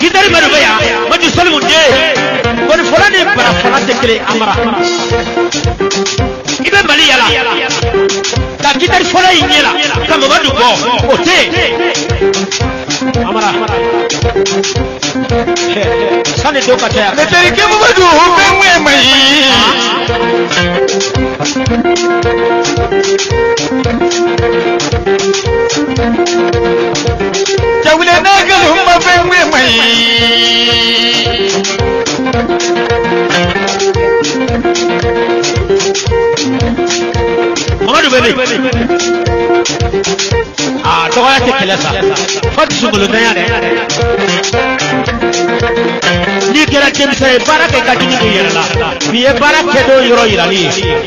gitari bɛ bɛ yan maju salimu den kɔni fɔlɔ ni bara fɔlɔ tɛ kelen an mara i bɛ mali yala ka gitari fɔlɔ y'i ɲɛ la ka mamadu bɔ o tɛ yen an mara sani don ka caya. ne terikɛ mamadu o bɛ ŋɛɲɛ ma ye. jawule n'agalo ma fɛn wuli ma ye. mamadu bɛ ne a dɔgɔya tɛ kɛlɛ sa fo dusukolontanya dɛ n'i kɛra denmisɛn ye baara kɛ ka jugu i yɛrɛ la nin ye baara kɛdon yɔrɔ yirali ye